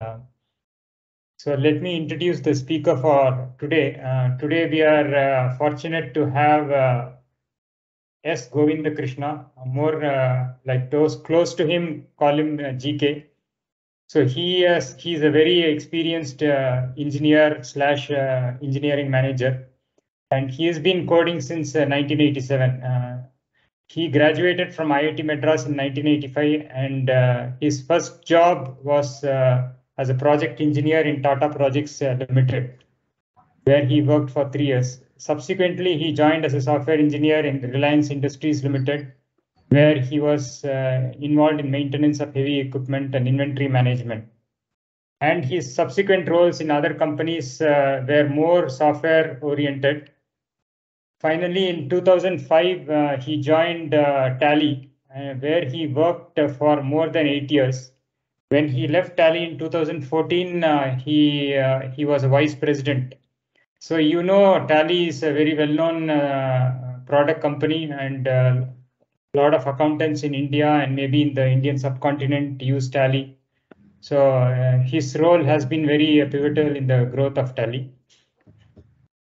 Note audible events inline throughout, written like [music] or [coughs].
So let me introduce the speaker for today. Uh, today we are uh, fortunate to have uh, S. Govinda Krishna, more uh, like those close to him call him uh, GK. So he is he's a very experienced engineer slash engineering manager, and he has been coding since 1987 he graduated from IIT Madras in 1985 and uh, his first job was uh, as a project engineer in Tata Projects uh, Limited, where he worked for three years. Subsequently, he joined as a software engineer in Reliance Industries Limited, where he was uh, involved in maintenance of heavy equipment and inventory management. And his subsequent roles in other companies uh, were more software oriented Finally, in 2005, uh, he joined uh, Tally, uh, where he worked for more than eight years. When he left Tally in 2014, he he was a vice president. So you know, Tally is a very well-known product company, and a lot of accountants in India and maybe in the Indian subcontinent use Tally. So uh, his role has been very pivotal in the growth of Tally.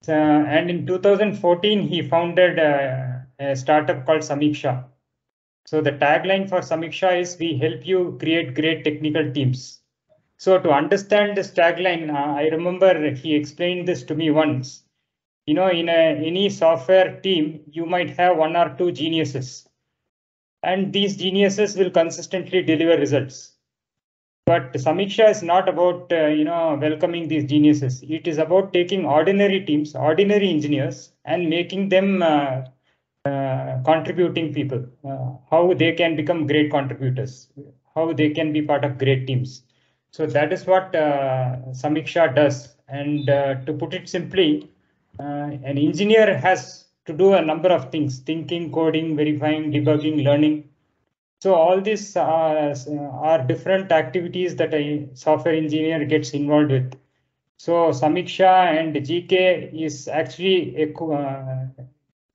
Uh, and in 2014, he founded a, a startup called Samiksha. So the tagline for Samiksha is we help you create great technical teams. So to understand this tagline, uh, I remember he explained this to me once. You know, in a, any software team, you might have one or two geniuses. And these geniuses will consistently deliver results. But Samiksha is not about uh, you know welcoming these geniuses. It is about taking ordinary teams, ordinary engineers, and making them uh, contributing people. Uh, how they can become great contributors. How they can be part of great teams. So that is what uh, Samiksha does. And uh, to put it simply, an engineer has to do a number of things: thinking, coding, verifying, debugging, learning so all these uh, are different activities that a software engineer gets involved with. So Samiksha and GK is actually a, uh,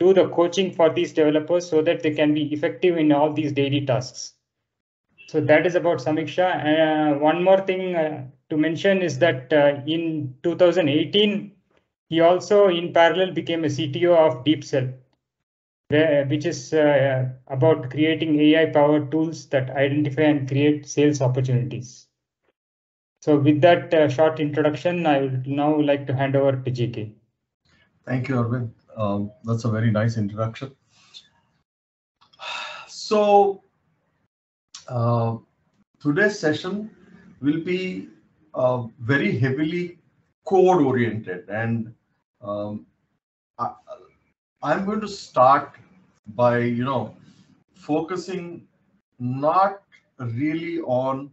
do the coaching for these developers so that they can be effective in all these daily tasks. So that is about Samiksha. Uh, one more thing uh, to mention is that uh, in 2018, he also in parallel became a CTO of DeepSell which is uh, about creating AI-powered tools that identify and create sales opportunities. So with that uh, short introduction, I would now like to hand over to GK. Thank you, Arvind. Um, that's a very nice introduction. So uh, today's session will be uh, very heavily code oriented and um, I, I'm going to start by you know focusing not really on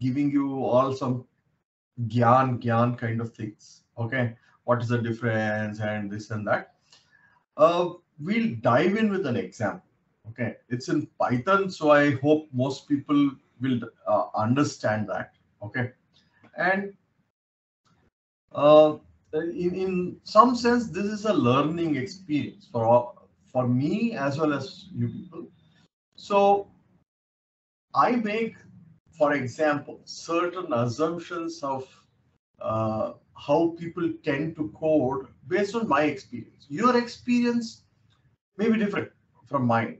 giving you all some gyan gyan kind of things okay what is the difference and this and that uh, we'll dive in with an example okay it's in python so i hope most people will uh, understand that okay and uh, in, in some sense this is a learning experience for for me as well as you people. So I make, for example, certain assumptions of uh, how people tend to code based on my experience. Your experience may be different from mine.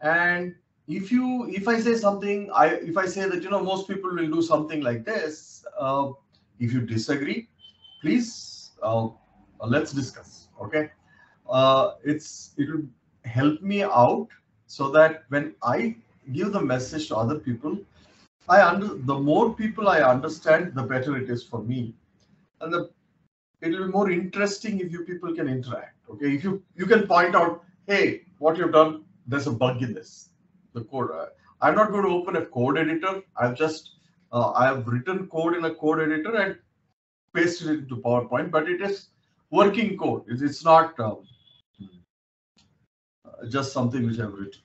And if you, if I say something, I if I say that you know most people will do something like this, uh, if you disagree, please uh, let's discuss. Okay uh, it's it will help me out so that when I give the message to other people, I under the more people I understand, the better it is for me, and the it will be more interesting if you people can interact. Okay, if you you can point out, hey, what you've done, there's a bug in this, the code. Uh, I'm not going to open a code editor. I've just uh, I have written code in a code editor and pasted it into PowerPoint, but it is working code. It's, it's not um, just something which I've written.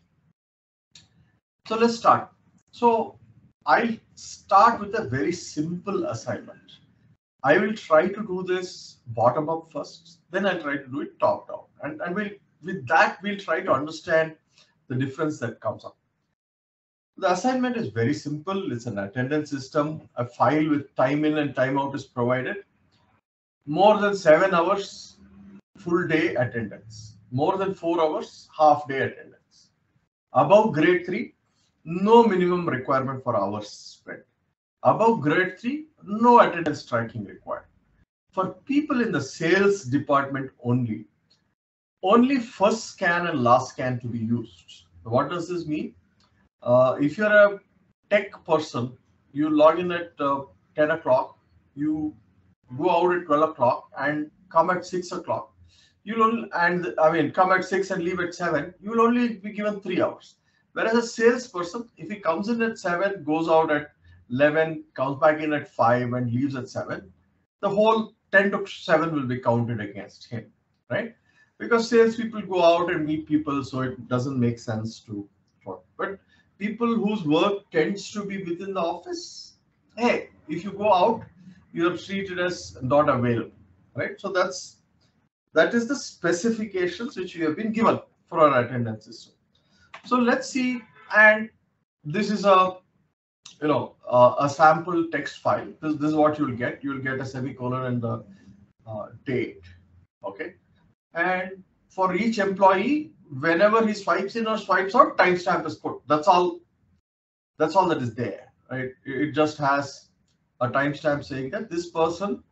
So let's start. So I'll start with a very simple assignment. I will try to do this bottom up first, then I'll try to do it top down. And, and we'll, with that, we'll try to understand the difference that comes up. The assignment is very simple. It's an attendance system. A file with time in and time out is provided. More than seven hours, full day attendance. More than four hours, half day attendance. Above grade three, no minimum requirement for hours spent. Above grade three, no attendance tracking required. For people in the sales department only, only first scan and last scan to be used. What does this mean? Uh, if you're a tech person, you log in at uh, 10 o'clock, you go out at 12 o'clock and come at 6 o'clock. You'll only, and I mean, come at 6 and leave at 7, you will only be given three hours. Whereas a salesperson, if he comes in at 7, goes out at 11, comes back in at 5 and leaves at 7, the whole 10 to 7 will be counted against him, right? Because salespeople go out and meet people, so it doesn't make sense to. But people whose work tends to be within the office, hey, if you go out, you're treated as not available, right? So that's that is the specifications which we have been given for our attendance system. So let's see, and this is a you know uh, a sample text file. This, this is what you'll get. You'll get a semicolon and the uh, date. Okay, and for each employee, whenever he swipes in or swipes out, timestamp is put. That's all. That's all that is there. Right? It just has a timestamp saying that this person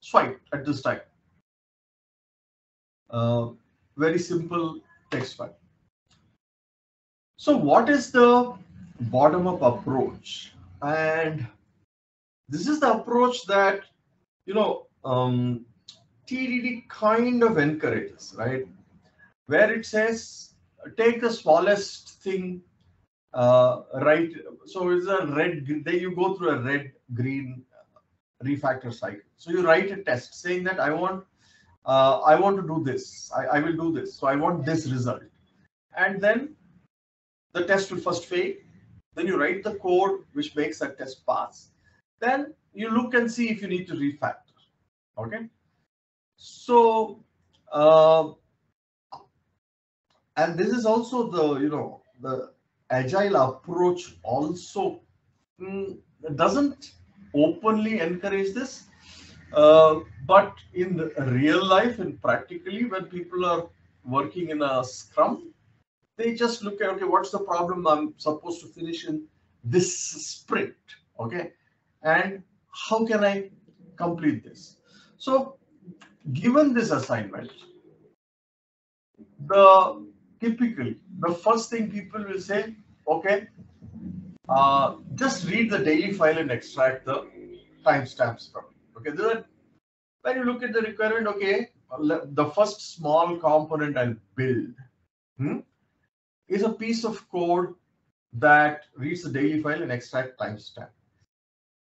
swiped at this time. Uh, very simple text file. So what is the bottom-up approach? And this is the approach that, you know, um, TDD kind of encourages, right? Where it says, take the smallest thing, uh, right? So it's a red, then you go through a red, green refactor cycle. So you write a test saying that I want, uh, I want to do this. I, I will do this. So I want this result. And then the test will first fail. Then you write the code which makes that test pass. Then you look and see if you need to refactor. Okay. So, uh, and this is also the, you know, the agile approach also mm, doesn't openly encourage this. Uh, but in real life and practically when people are working in a scrum, they just look at, okay, what's the problem I'm supposed to finish in this sprint, okay? And how can I complete this? So given this assignment, the typically the first thing people will say, okay, uh, just read the daily file and extract the timestamps from it. Okay, then when you look at the requirement, okay, the first small component I'll build hmm, is a piece of code that reads the daily file and extract timestamp.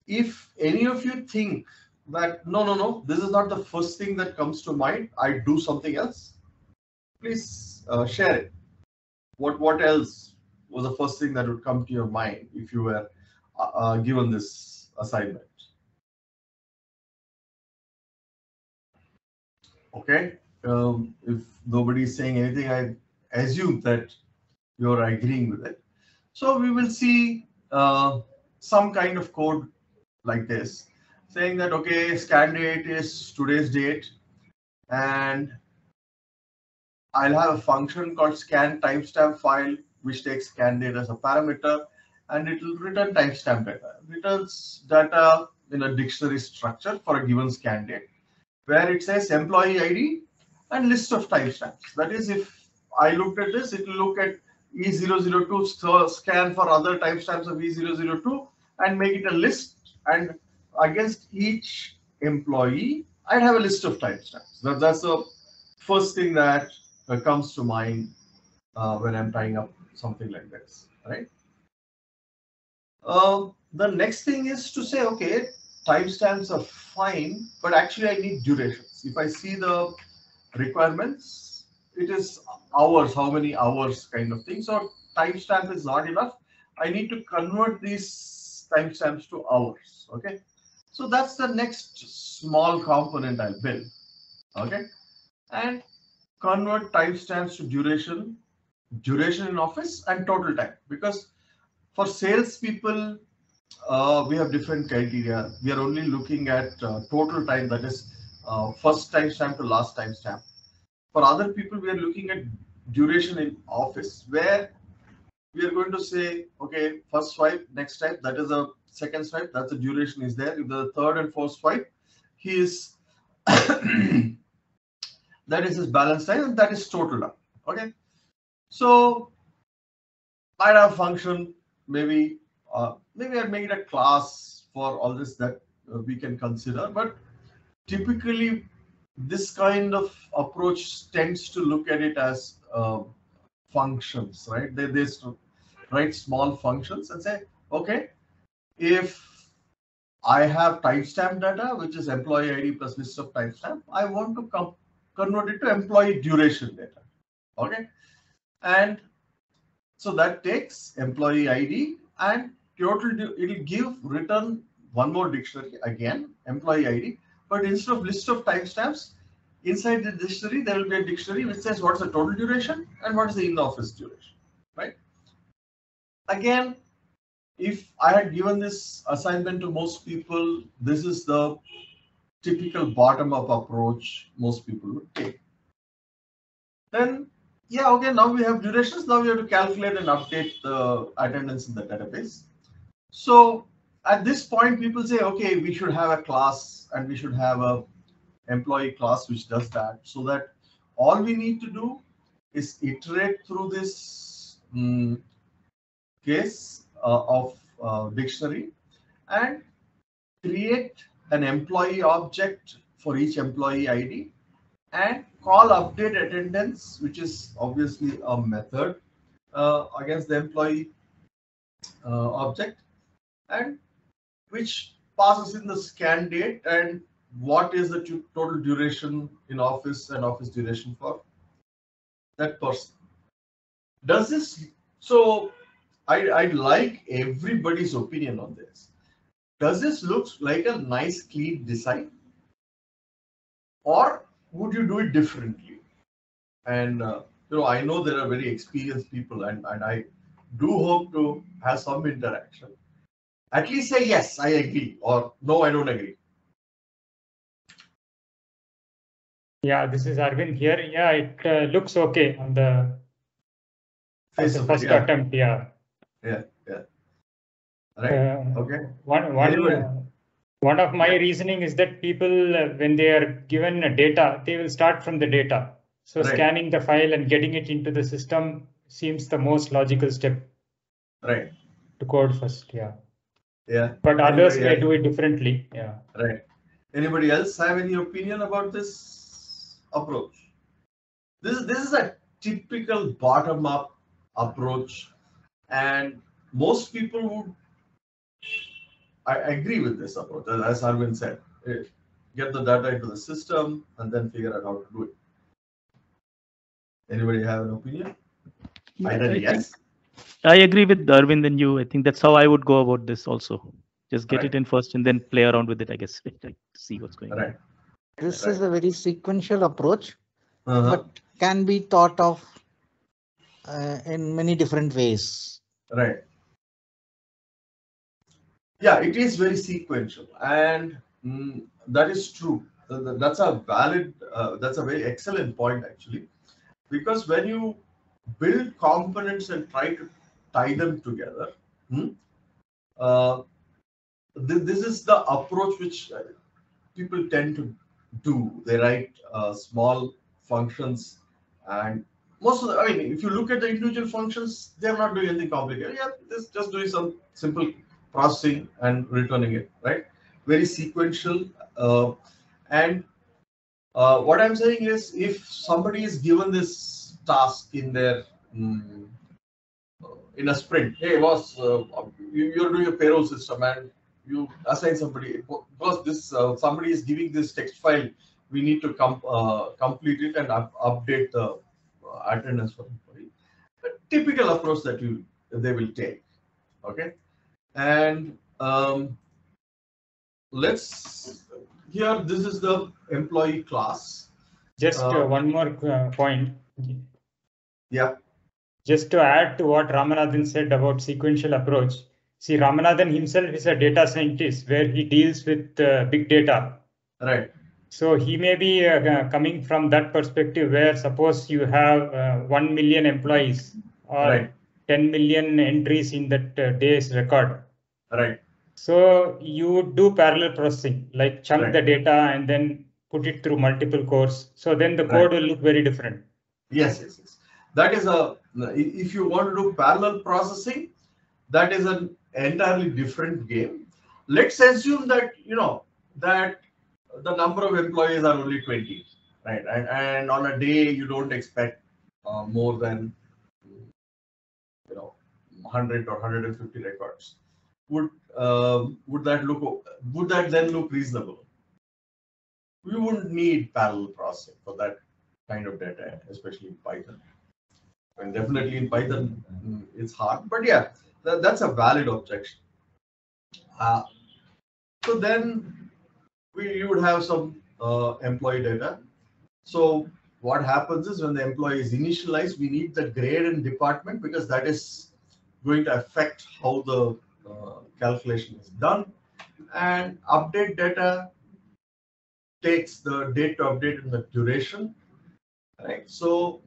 If any of you think that no, no, no, this is not the first thing that comes to mind, I do something else, please uh, share it. What what else was the first thing that would come to your mind if you were uh, uh given this assignment? Okay, um, if nobody is saying anything, I assume that you're agreeing with it. So we will see uh, some kind of code like this saying that, okay, scan date is today's date and I'll have a function called scan timestamp file, which takes scan date as a parameter and it will return timestamp data. Returns data in a dictionary structure for a given scan date where it says employee ID and list of timestamps. That is, if I looked at this, it will look at E002 so scan for other timestamps of E002 and make it a list. And against each employee, I'd have a list of timestamps. That, that's the first thing that uh, comes to mind uh, when I'm tying up something like this, right? Uh, the next thing is to say, okay, timestamps are fine, but actually I need durations. If I see the requirements, it is hours, how many hours kind of thing. So timestamp is not enough. I need to convert these timestamps to hours. Okay. So that's the next small component I'll build. Okay. And convert timestamps to duration, duration in office and total time because For salespeople, uh, we have different criteria. We are only looking at uh, total time, that is uh, first timestamp to last timestamp. For other people, we are looking at duration in office, where we are going to say, okay, first swipe, next swipe, that is a second swipe, that's the duration is there. If the third and fourth swipe, he is [coughs] that is his balance time, and that is total up. Okay, so might have function maybe uh, maybe I made a class for all this that uh, we can consider, but typically this kind of approach tends to look at it as uh, functions, right? They, they write small functions and say, okay, if I have timestamp data, which is employee ID plus list of timestamp, I want to convert it to employee duration data, okay? And so that takes employee ID and total, it'll give return one more dictionary again, employee ID, but instead of list of timestamps, inside the dictionary, there will be a dictionary which says what's the total duration and what is the in-office duration, right? Again, if I had given this assignment to most people, this is the typical bottom-up approach most people would take. Then, yeah, okay, now we have durations. Now we have to calculate and update the attendance in the database. So at this point, people say, okay, we should have a class and we should have a employee class which does that so that all we need to do is iterate through this um, case uh, of uh, dictionary and create an employee object for each employee ID and call update attendance, which is obviously a method uh, against the employee uh, object and which passes in the scan date and what is the total duration in office and office duration for that person. Does this, so I, I'd like everybody's opinion on this. Does this look like a nice, clean design? Or would you do it differently? And uh, you know, I know there are very experienced people, and, and I do hope to have some interaction. At least say yes, I agree, or no, I don't agree. Yeah, this is Arvind here. Yeah, it uh, looks okay on the, on the first yeah. attempt. Yeah. Yeah, yeah. Right. Uh, okay. One, one, Anyway. one of my reasoning is that people, uh, when they are given a data, they will start from the data. So Right. scanning the file and getting it into the system seems the most logical step Right. to code first. Yeah. Yeah. But others may do it differently. Yeah. Right. Anybody else have any opinion about this approach? This this is a typical bottom-up approach, and most people would. I agree with this approach, as Arvind said. eh, Get the data into the system and then figure out how to do it. Anybody have an opinion? Either I think- yes. I agree with Arvind and you. I think that's how I would go about this also. Just get Right. it in first and then play around with it, I guess. Like, see what's going on. Right. This Right. is a very sequential approach, Uh-huh. but can be thought of uh, in many different ways. Right. Yeah, it is very sequential, and mm, that is true. Th- th- That's a valid, uh, that's a very excellent point actually, because when you build components and try to tie them together, hmm, uh, th- this is the approach which uh, people tend to do. They write uh, small functions and most of the, I mean, if you look at the individual functions, they're not doing anything complicated. Yeah, this just doing some simple processing and returning it, right? Very sequential. Uh, and uh, what I'm saying is, if somebody is given this task in their mm, in a sprint, hey boss, uh, you, you're doing a payroll system and you assign somebody, boss, this uh, somebody is giving this text file, we need to com- uh, complete it and up- update the uh, attendance for employee. A typical approach that you they will take. Okay, and um, let's here. This is the employee class. Just uh, Uh, one more uh, point. Yeah. just to add to what Ramanathan said about sequential approach, see Ramanathan himself is a data scientist where he deals with uh, big data. Right. So he may be uh, coming from that perspective where suppose you have uh, 1 million employees or Right. 10 million entries in that uh, day's record. Right. So you do parallel processing, like chunk Right. the data and then put it through multiple cores. So then the Right. code will look very different. Yes, yes, yes. That is a, if you want to do parallel processing, that is an entirely different game. Let's assume that, you know, that the number of employees are only 20, right? And, and on a day, you don't expect uh, more than, you know, 100 or 150 records. Would, uh, would that look, would that then look reasonable? We wouldn't need parallel processing for that kind of data, especially in Python. And definitely in Python, mm, it's hard, but yeah, that, that's a valid objection. Uh, so then we you would have some uh, employee data. So what happens is when the employee is initialized, we need the grade and department because that is going to affect how the uh, calculation is done. And update data takes the date to update and the duration right? So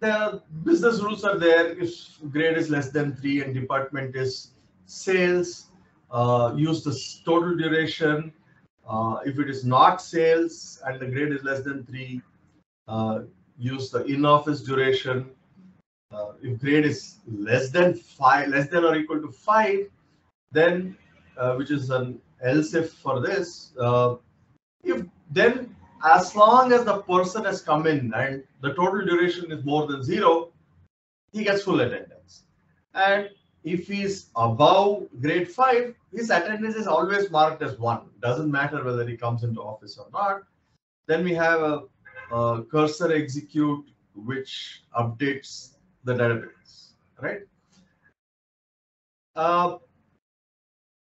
the business rules are there. If grade is less than three and department is sales, uh, use the total duration. Uh, if it is not sales and the grade is less than three, uh, use the in-office duration. Uh, if grade is less than five, less than or equal to five, then uh, which is an else if for this, uh, if then as long as the person has come in and the total duration is more than zero, he gets full attendance. And if he's above grade five, his attendance is always marked as one. Doesn't matter whether he comes into office or not. Then we have a, a cursor execute which updates the database, right? Uh,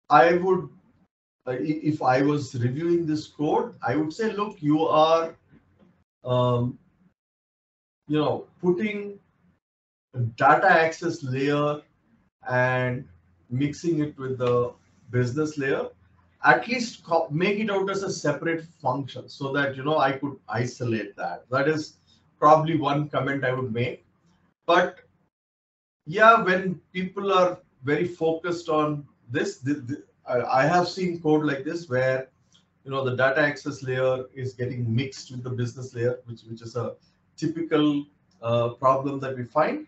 I would if I was reviewing this code, I would say, look, you are, um, you know, putting data access layer and mixing it with the business layer. At least make it out as a separate function so that you know I could isolate that. That is probably one comment I would make. But yeah, when people are very focused on this, th- th- I have seen code like this where you know the data access layer is getting mixed with the business layer, which which is a typical uh, problem that we find.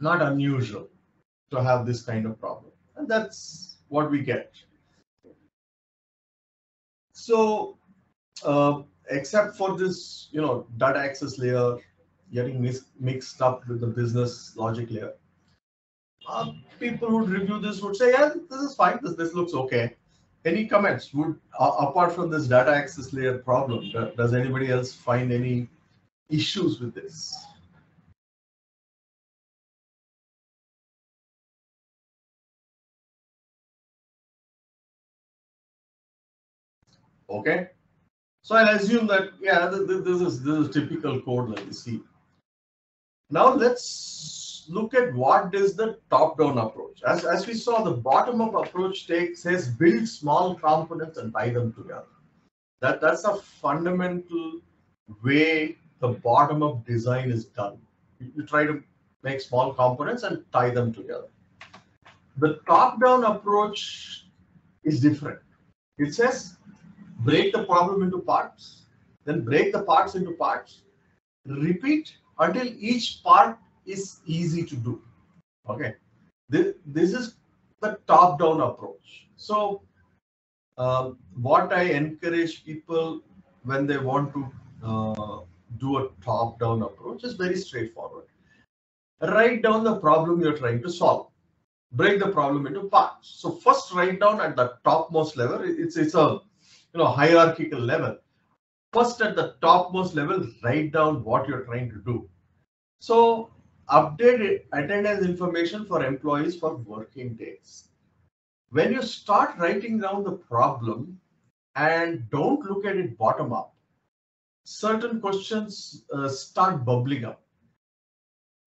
Not unusual to have this kind of problem, and that's what we get. So, uh, except for this, you know, data access layer getting mixed up with the business logic layer, uh, people who would review this would say, yeah, this is fine. This, this looks okay. Any comments? Would uh, apart from this data access layer problem, does anybody else find any issues with this? Okay. So I'll assume that yeah, th- th- this is this is typical code that you see. Now let's look at what is the top-down approach. As, as we saw, the bottom-up approach takes says build small components and tie them together. That that's a fundamental way the bottom-up design is done. You, you try to make small components and tie them together. The top-down approach is different. It says break the problem into parts, then break the parts into parts, repeat until each part is easy to do. Okay, this, this is the top-down approach. So, uh, what I encourage people when they want to uh, do a top-down approach is very straightforward. Write down the problem you're trying to solve. Break the problem into parts. So first, write down at the topmost level. It's it's a you know hierarchical level. First, at the topmost level, write down what you're trying to do. So update attendance information for employees for working days. When you start writing down the problem and don't look at it bottom up, certain questions uh, start bubbling up.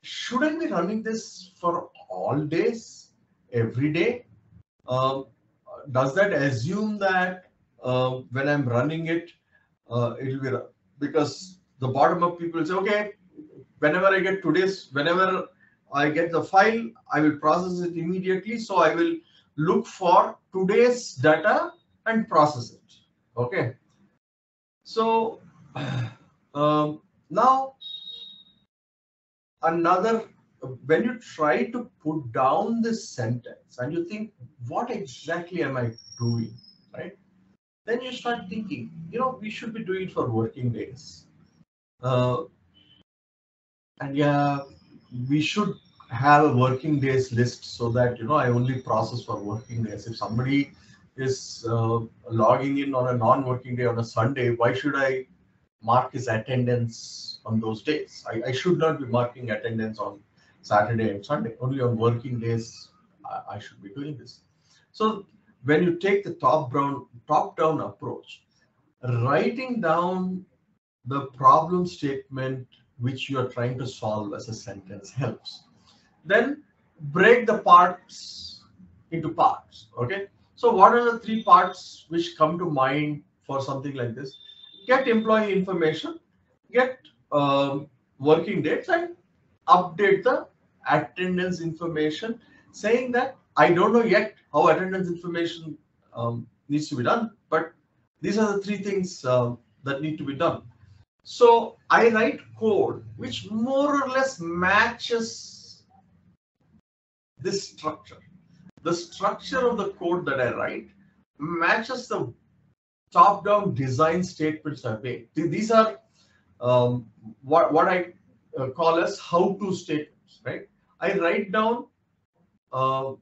should I be running this for all days, every day? Um, does that assume that uh, when I'm running it, uh, it will be because the bottom up people say, okay, whenever I get today's, whenever I get the file, I will process it immediately. So I will look for today's data and process it. Okay. So [sighs] um, now another when you try to put down this sentence and you think what exactly am i doing right then you start thinking you know we should be doing it for working days uh, and yeah we should have a working days list so that you know i only process for working days if somebody is uh, logging in on a non-working day on a sunday why should i mark his attendance on those days I, I should not be marking attendance on Saturday and Sunday. Only on working days, I, I should be doing this. So when you take the top down top down approach, writing down the problem statement which you are trying to solve as a sentence helps. Then break the parts into parts. Okay. So what are the three parts which come to mind for something like this? Get employee information, get um, working dates, and update the attendance information saying that I don't know yet how attendance information um, needs to be done, but these are the three things um, that need to be done. So I write code which more or less matches this structure. The structure of the code that I write matches the top-down design statements I made. These are um, what, what I uh, call as how-to statements, right? I write down uh,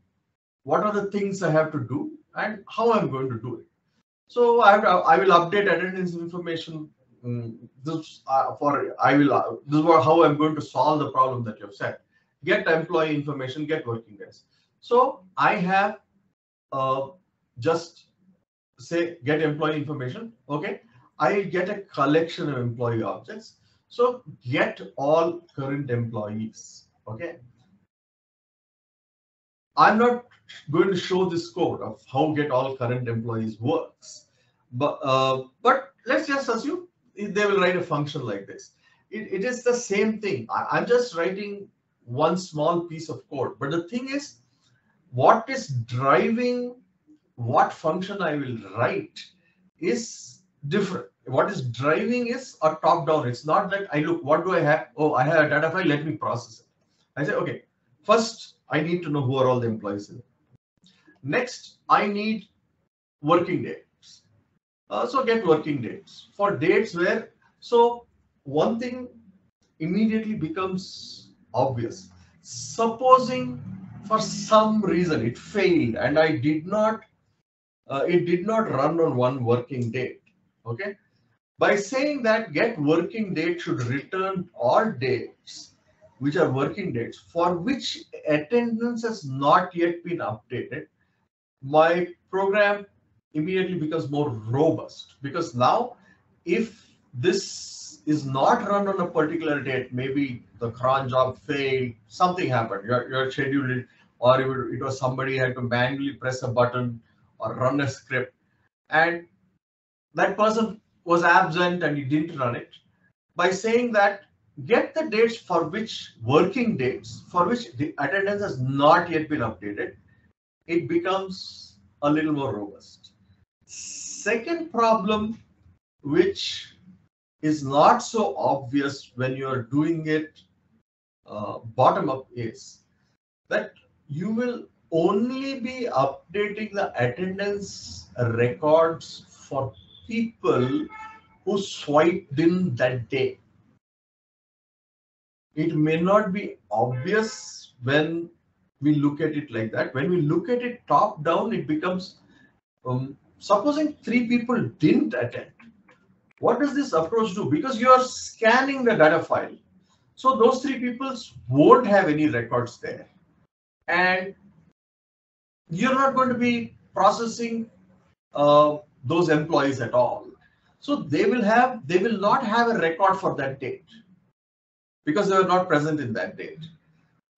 what are the things I have to do and how I'm going to do it. So I, I will update attendance information. Um, this uh, for I will uh, this is how I'm going to solve the problem that you've said. Get employee information, get working days. So I have uh, just say get employee information. Okay, I get a collection of employee objects. So get all current employees. Okay, I'm not going to show this code of how get all current employees works, but uh, but let's just assume they will write a function like this. It, it is the same thing. I, I'm just writing one small piece of code, but the thing is, what is driving what function I will write is different. What is driving is a top down. It's not that I look, what do I have? Oh, I have a data file, let me process it. I say, okay, first I need to know who are all the employees. Next, I need working dates. Uh, so get working dates for dates where, so one thing immediately becomes obvious. Supposing for some reason it failed and I did not, uh, it did not run on one working date. Okay. By saying that get working date should return all dates which are working dates for which attendance has not yet been updated, my program immediately becomes more robust because now if this is not run on a particular date, maybe the cron job failed, something happened, you're, you're scheduled or it was somebody had to manually press a button or run a script and that person was absent and you didn't run it. By saying that get the dates for which working dates for which the attendance has not yet been updated, it becomes a little more robust. Second problem, which is not so obvious when you're doing it uh, bottom up is that you will only be updating the attendance records for people who swiped in that day it may not be obvious when we look at it like that. When we look at it top down, it becomes um, supposing three people didn't attend. What does this approach do? Because you are scanning the data file. So those three people won't have any records there. And you're not going to be processing uh, those employees at all. So they will have, they will not have a record for that date. because they were not present in that date.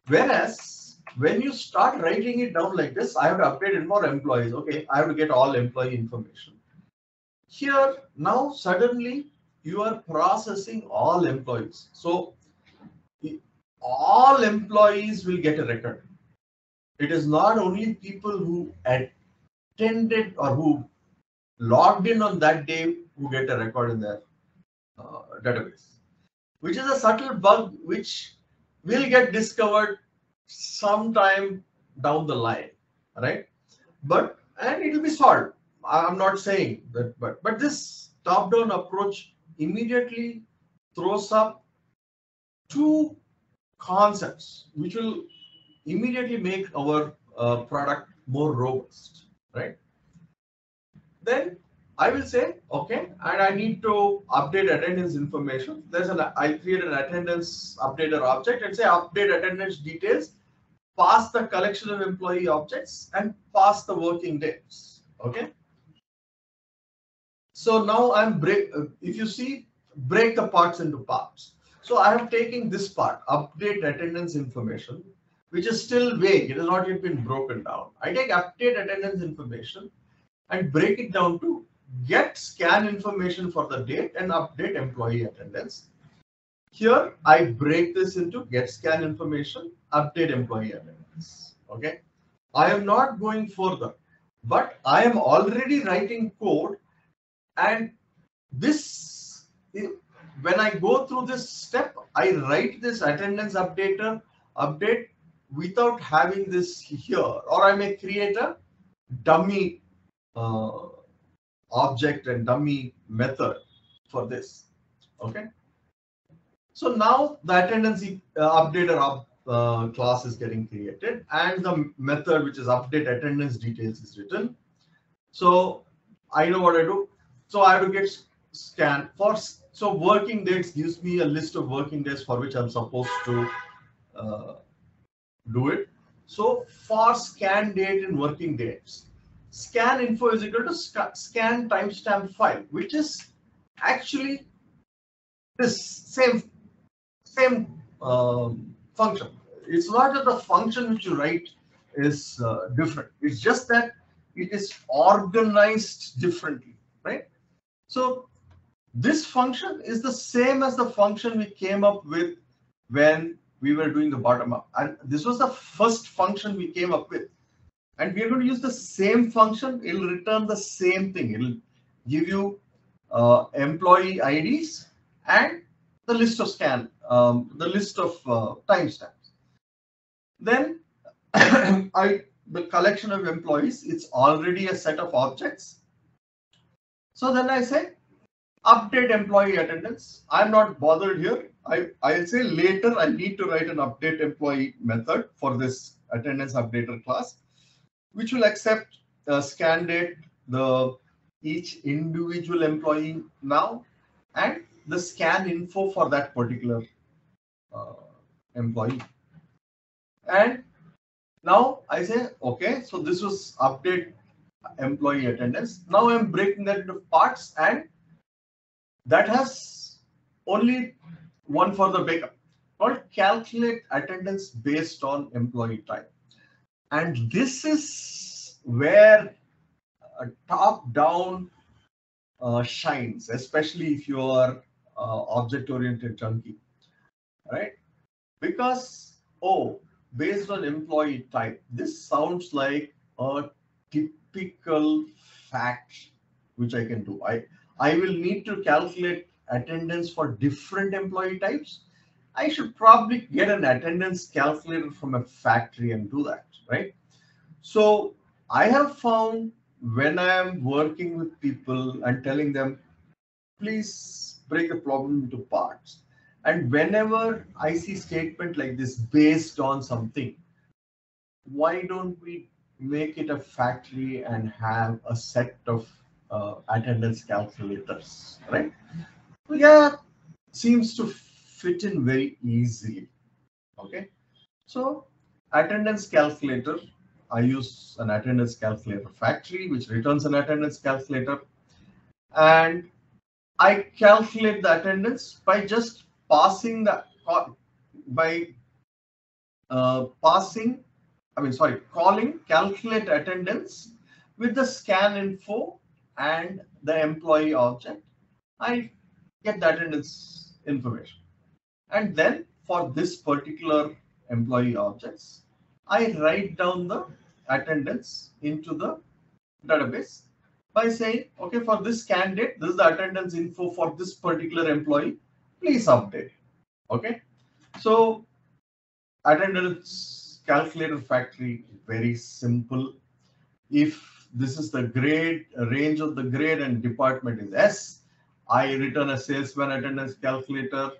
Whereas when you start writing it down like this, I have to update it more employees. Okay, I have to get all employee information. Here now suddenly you are processing all employees. So all employees will get a record. It is not only people who attended or who logged in on that day who get a record in their uh, database, which is a subtle bug which will get discovered sometime down the line, right? But and it will be solved. I'm not saying that, but but this top-down approach immediately throws up two concepts which will immediately make our uh, product more robust, right? Then I will say, okay, and I need to update attendance information. There's an, I create an attendance updater object and say update attendance details, pass the collection of employee objects and pass the working days, okay? So now I'm break, if you see, break the parts into parts. So I am taking this part, update attendance information, which is still vague. It has not yet been broken down. I take update attendance information and break it down to get scan information for the date and update employee attendance. Here, I break this into get scan information, update employee attendance. Okay. I am not going further, but I am already writing code and this when I go through this step, I write this attendance updater update without having this here, or I may create a dummy uh, object and dummy method for this. Okay. So now the attendance uh, updater uh, class is getting created and the method which is update attendance details is written. So I know what I do. So I have to get scan for so working dates gives me a list of working days for which I'm supposed to uh, do it. So for scan date and working dates, scan info is equal to scan timestamp file, which is actually this same same um, function. It's not that the function which you write is uh, different. It's just that it is organized differently, right? So this function is the same as the function we came up with when we were doing the bottom up. And this was the first function we came up with. And we are going to use the same function. It'll return the same thing. It'll give you uh, employee IDs and the list of scan, um, the list of uh, timestamps. Then [coughs] I the collection of employees, it's already a set of objects. So then I say update employee attendance. I'm not bothered here. I, I'll say later I need to write an update employee method for this attendance updater class, which will accept the scan date, the each individual employee now, and the scan info for that particular uh, employee. And now I say, okay, so this was update employee attendance. Now I'm breaking that into parts and that has only one for the backup called calculate attendance based on employee type. And this is where a top-down uh, shines, especially if you are Uh, object-oriented chunky, right? Because, oh, based on employee type, this sounds like a typical fact which I can do. I I will need to calculate attendance for different employee types. I should probably get an attendance calculator from a factory and do that, right? So I have found when I am working with people and telling them, please break the problem into parts. And whenever I see statement like this based on something, why don't we make it a factory and have a set of uh, attendance calculators, right? Yeah, seems to fit in very easily. Okay, so attendance calculator, I use an attendance calculator factory, which returns an attendance calculator. And I calculate the attendance by just passing the by uh, passing, I mean, sorry, calling calculate attendance with the scan info and the employee object, I get the attendance information. And then for this particular employee objects, I write down the attendance into the database by saying, okay, for this candidate, this is the attendance info for this particular employee, please update. Okay, so attendance calculator factory, very simple. If this is the grade, range of the grade and department is S, I return a salesman attendance calculator.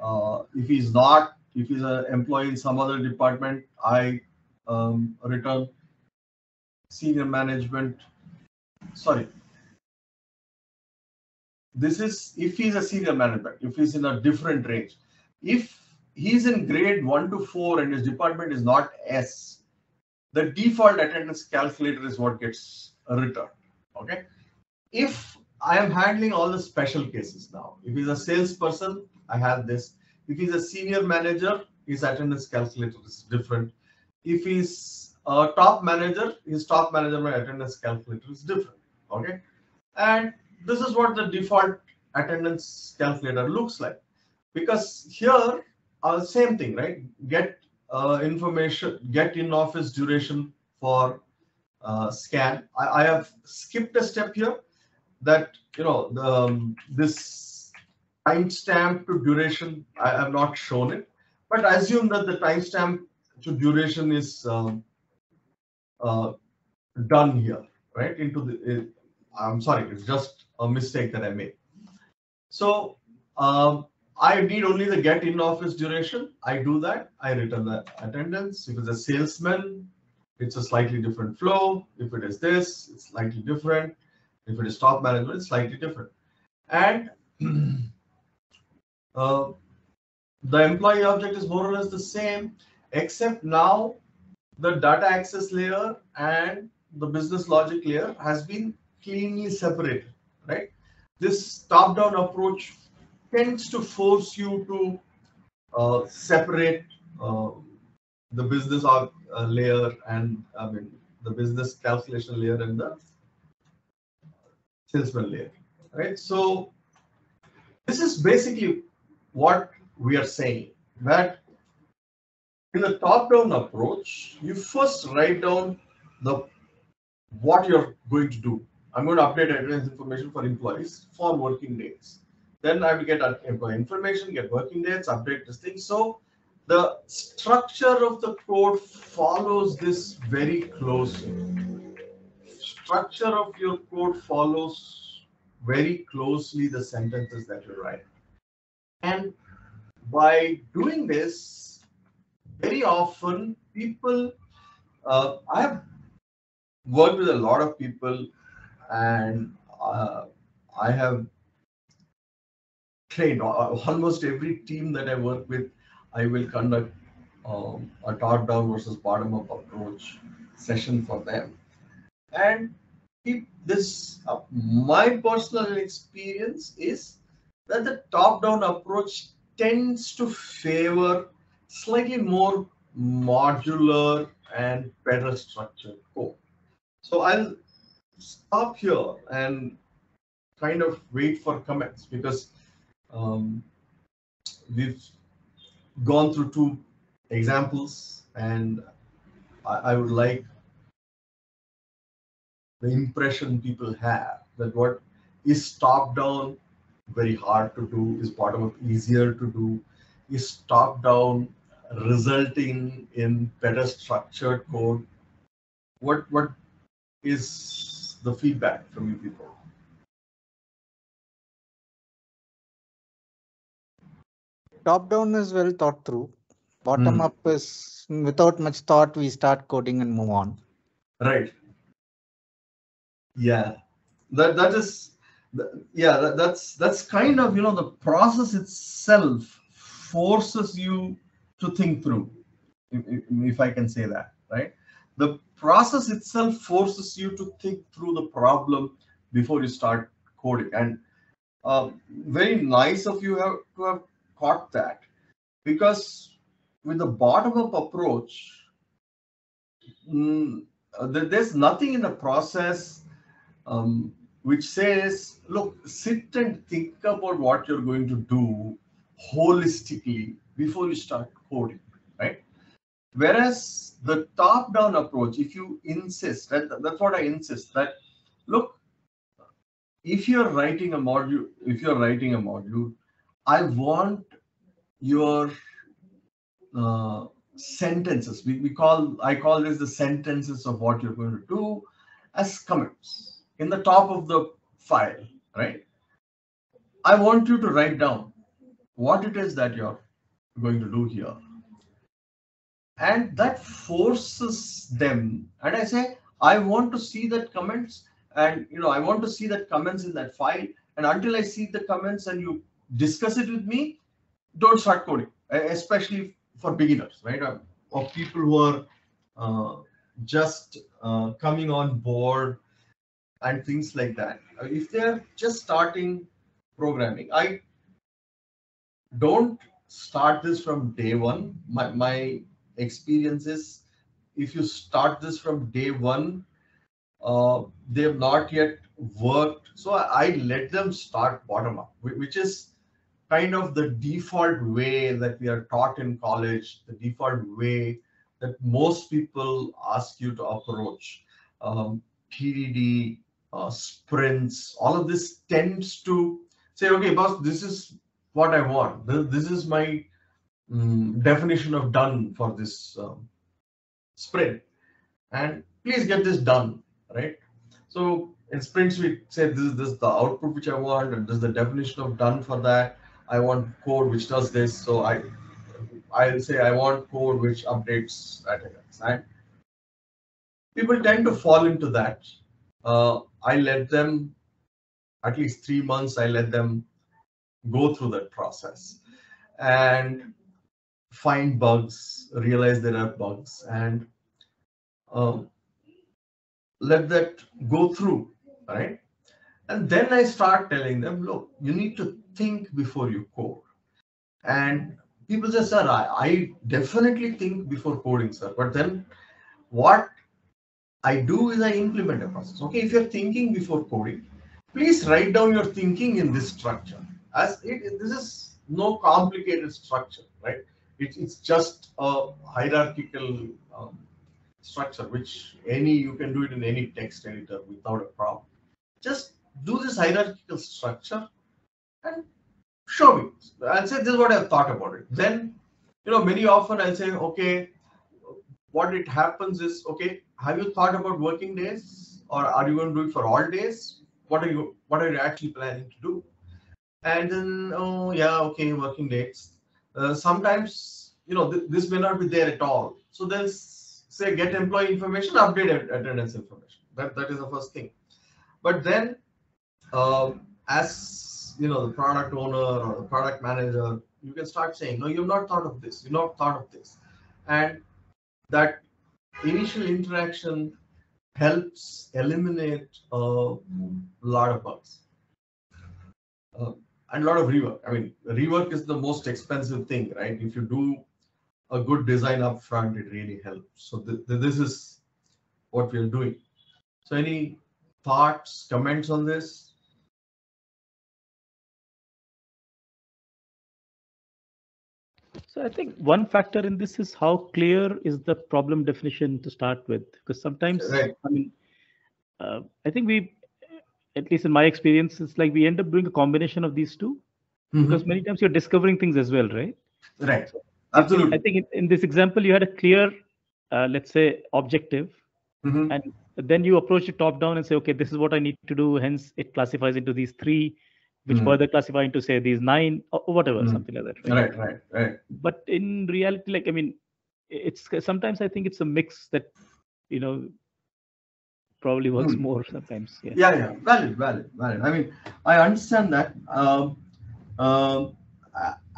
Uh, if he's not, if he's an employee in some other department, I um, return senior management. Sorry. This is if he's a senior management, if he's in a different range. If he's in grade one to four and his department is not S, the default attendance calculator is what gets returned. Okay. If I am handling all the special cases now, if he's a salesperson, I have this. If he's a senior manager, his attendance calculator is different. If he's a top manager, his top manager my attendance calculator is different. Okay. And this is what the default attendance calculator looks like. Because here, uh, same thing, right? Get uh, information, get in office duration for uh, scan. I, I, have skipped a step here that, you know, the, um, this timestamp to duration, I have not shown it, but I assume that the timestamp to duration is um, uh, done here, right? Into the, I'm sorry, it's just a mistake that I made. So um, I need only the get in office duration. I do that. I return the attendance. If it's a salesman, it's a slightly different flow. If it is this, it's slightly different. If it is top management, it's slightly different. And [clears throat] uh, the employee object is more or less the same, except now the data access layer and the business logic layer has been cleanly separated, right? This top-down approach tends to force you to uh, separate uh, the business uh, layer and I mean the business calculation layer and the salesman layer, right? So this is basically what we are saying that in the top-down approach, you first write down the what you're going to do. I'm going to update attendance information for employees for working days. Then I will get employee information, get working dates, update this thing. So the structure of the code follows this very closely. Structure of your code follows very closely the sentences that you write. And by doing this, very often people, uh, I have worked with a lot of people and uh, I have trained almost every team that I work with. I will conduct um, a top-down versus bottom-up approach session for them, and keep this uh, my personal experience is that the top-down approach tends to favor slightly more modular and better structured code. So I'll stop here and kind of wait for comments because um, we've gone through two examples and I, I would like the impression people have that what is top down very hard to do is bottom up easier to do is top down resulting in better structured code. What what is the feedback from you people top down is well thought through. Bottom Hmm. up is without much thought, we start coding and move on. right yeah that that is yeah that, that's that's kind of you know the process itself forces you to think through if, if, if i can say that right the process itself forces you to think through the problem before you start coding and uh, very nice of you have to have caught that because with the bottom up approach, mm, uh, there- there's nothing in the process um, which says, look, sit and think about what you're going to do holistically before you start coding? Whereas the top down approach, if you insist, that, that's what I insist, that look, if you're writing a module, if you're writing a module, I want your uh, sentences. We, we call I call this the sentences of what you're going to do as comments in the top of the file, right? I want you to write down what it is that you're going to do here. And that forces them, and I say, I want to see that comments, and you know, I want to see that comments in that file. And until I see the comments and you discuss it with me, don't start coding, especially for beginners, right? Or, or people who are uh, just uh, coming on board and things like that. Uh, If they're just starting programming, I don't start this from day one. My, my experience is if you start this from day one, uh, they have not yet worked. So I, I let them start bottom up, which is kind of the default way that we are taught in college, the default way that most people ask you to approach. Um, TDD, uh, sprints, all of this tends to say, okay, boss, this is what I want. This, this is my mm, definition of done for this um, sprint. And please get this done, right? So in sprints, we say this is this is the output which I want, and this is the definition of done for that. I want code which does this. So I I'll say I want code which updates. And people tend to fall into that. Uh, I let them at least three months. I let them go through that process and find bugs, realize there are bugs, and um, let that go through, right? And then I start telling them, look, you need to think before you code. And people just say, I, I definitely think before coding, sir. But then what I do is I implement a process. Okay, if you're thinking before coding, please write down your thinking in this structure. As it, this is no complicated structure, right? It, it's just a hierarchical um, structure, which any you can do it in any text editor without a problem. Just do this hierarchical structure and show me. I'll say this is what I've thought about it. Then, you know, many often I'll say, okay, what it happens is, okay, have you thought about working days, or are you going to do it for all days? What are you What are you actually planning to do? And then, oh yeah, okay, working days. Uh, sometimes, you know, th- this may not be there at all. So then s- say get employee information, update attendance information. That that is the first thing. But then, um, as you know, the product owner or the product manager, you can start saying, no, you've not thought of this. You've not thought of this, and that initial interaction helps eliminate a lot of bugs. Uh, and a lot of rework. I mean, rework is the most expensive thing, right? If you do a good design up front, it really helps. So th- th- this is what we're doing. So any thoughts, comments on this? So I think one factor in this is how clear is the problem definition to start with, because sometimes Right. I mean, uh, I think we, at least in my experience, it's like we end up doing a combination of these two, because many times you're discovering things as well, right? Right. Absolutely. I think in, in this example you had a clear, uh, let's say, objective, Mhm. and then you approach it top down and say, okay, this is what I need to do. Hence, it classifies into these three, which Mhm. further classify into say these nine or whatever, Mhm. something like that. Right. Right. Right. But in reality, like I mean, it's sometimes I think it's a mix that you know probably works Hmm. more sometimes. Yeah. Yeah. Yeah. Valid. Valid. Valid. I mean, I understand that. Um, um,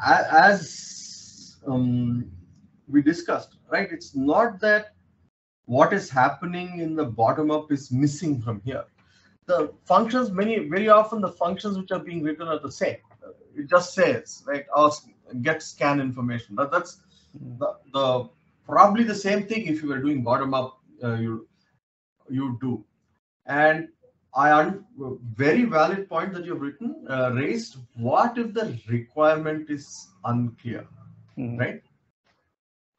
as um, we discussed, right? It's not that what is happening in the bottom up is missing from here. The functions, many very often the functions which are being written are the same. It just says, right? Ask get scan information. That, that's the, the probably the same thing if you were doing bottom up, uh, you you do. And I very valid point that you've written uh, raised. What if the requirement is unclear, Mhm. right?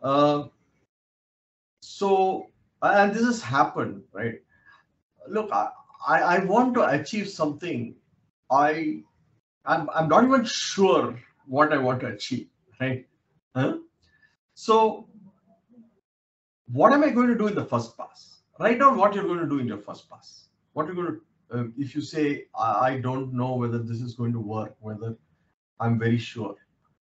Uh, so and this has happened, right? Look, I, I, I want to achieve something. I I'm, I'm not even sure what I want to achieve, right? Huh? So, what am I going to do in the first pass? Write down what you're going to do in your first pass. What you're going to, uh, if you say, I, I don't know whether this is going to work, whether I'm very sure.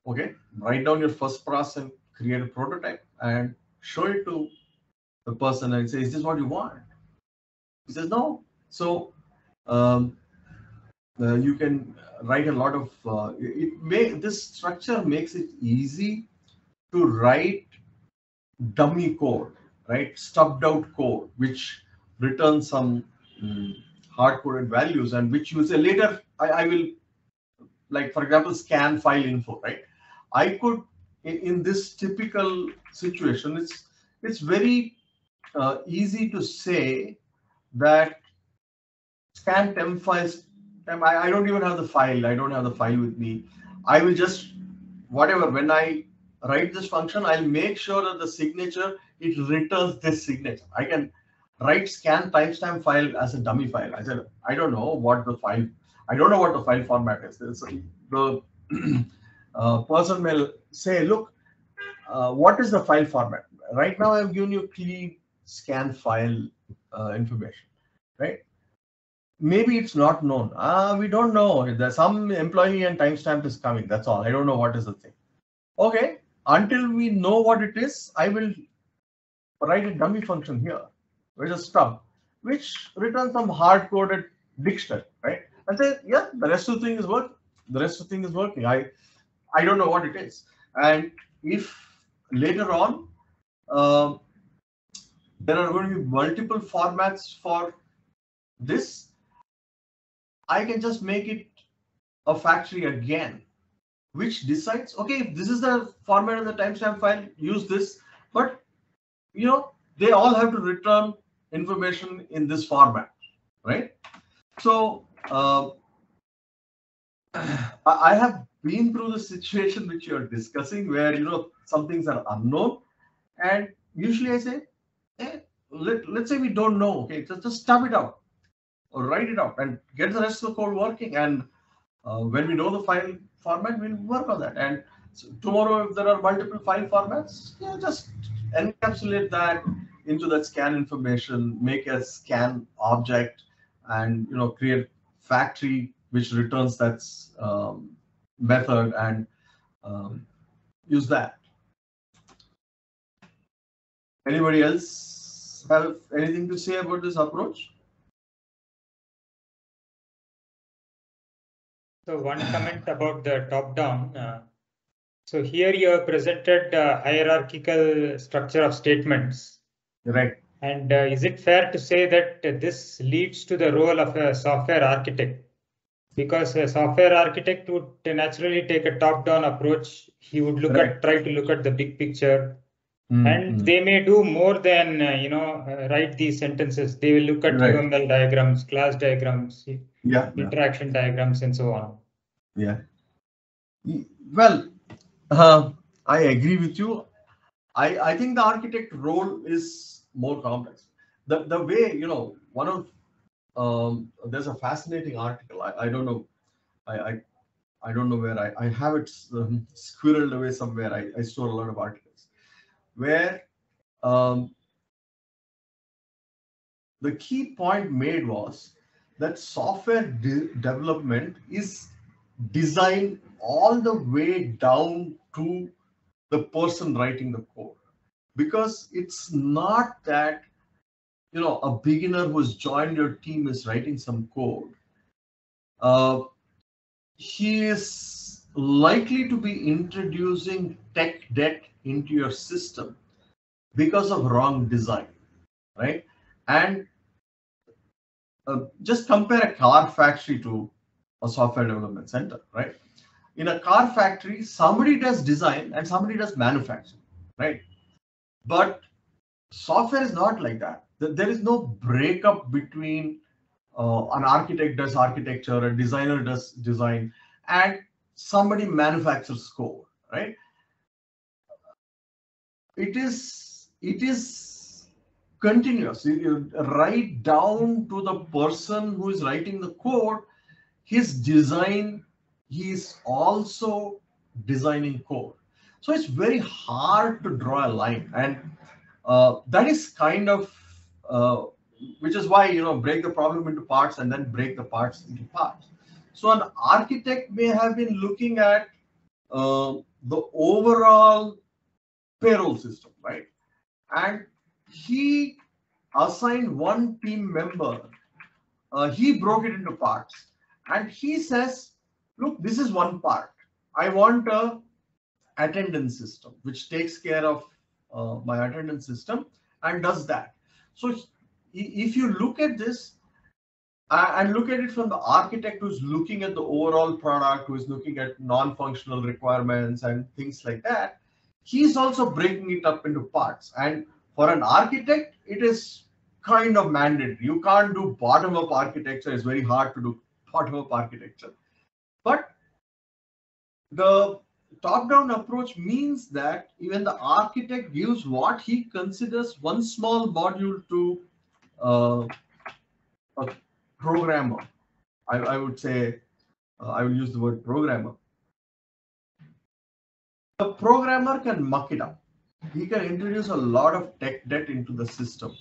Okay, write down your first pass and create a prototype and show it to the person and say, Is this what you want? He says, No. So, um, uh, you can write a lot of uh, it may this structure makes it easy to write dummy code right stubbed out code which returns some mm, hard coded values and which you say later I, I will like for example scan file info right i could in, in this typical situation it's it's very uh, easy to say that scan temp files I, I don't even have the file. I don't have the file with me. I will just, whatever, when I write this function, I'll make sure that the signature, it returns this signature. I can write scan timestamp file as a dummy file. I said, I don't know what the file, I don't know what the file format is. The [clears throat] uh, person will say, look, uh, what is the file format? Right now, I've given you clean scan file uh, information, right? maybe it's not known. Ah, we don't know. There's some employee and timestamp is coming. That's all. I don't know what is the thing. Okay. Until we know what it is, I will write a dummy function here, which is stub, which returns some hard-coded dictionary, right? And say, yeah, the rest of the thing is working. The rest of the thing is working. I I don't know what it is. And if later on um, there are going to be multiple formats for this, I can just make it a factory again, which decides, okay, if this is the format of the timestamp file, use this. But, you know, they all have to return information in this format, right? So uh, [clears throat] I have been through the situation which you're discussing where, you know, some things are unknown. And usually I say, eh, let, let's say we don't know, okay, just, just stub it out or write it out and get the rest of the code working. And uh, when we know the file format, we'll work on that. And so tomorrow, if there are multiple file formats, yeah, just encapsulate that into that scan information, make a scan object, and you know create factory which returns that um, method and um, use that. Anybody else have anything to say about this approach? So one comment about the top-down. Uh, so here you have presented a hierarchical structure of statements. Right. And uh, is it fair to say that this leads to the role of a software architect? Because a software architect would naturally take a top-down approach. He would look Right. at, try to look at the big picture, Mm, and they may do more than uh, you know uh, write these sentences. They will look at Right. UML diagrams, class diagrams, yeah, yeah, interaction diagrams, and so on. yeah. Well, uh, I agree with you. I, I think the architect role is more complex. The the way you know one of um, there's a fascinating article. I, I don't know. I, I I don't know where I, I have it um, squirreled away somewhere. I, I store a lot of articles where um, the key point made was that software de- development is designed all the way down to the person writing the code. Because it's not that you know a beginner who's joined your team is writing some code. Uh, he is likely to be introducing tech debt into your system because of wrong design right? And uh, just compare a car factory to a software development center right in a car factory, somebody does design and somebody does manufacturing, right? But software is not like that. There is no breakup between uh, an architect does architecture, a designer does design, and somebody manufactures code, right? It is it is continuous. You right down to the person who is writing the code, his design, he is also designing code. So it's very hard to draw a line, and uh, that is kind of uh, which is why you know break the problem into parts and then break the parts into parts. So an architect may have been looking at uh, the overall payroll system, right? And he assigned one team member. Uh, he broke it into parts, and he says, "Look, this is one part. I want a attendance system which takes care of uh, my attendance system and does that." So if you look at this and look at it from the architect who's looking at the overall product, who is looking at non-functional requirements and things like that, he's also breaking it up into parts. And for an architect, it is kind of mandatory. You can't do bottom-up architecture. It's very hard to do bottom-up architecture. But the top-down approach means that even the architect gives what he considers one small module to uh, a programmer. I, I would say, uh, I will use the word programmer. The programmer can muck it up. He can introduce a lot of tech debt into the system.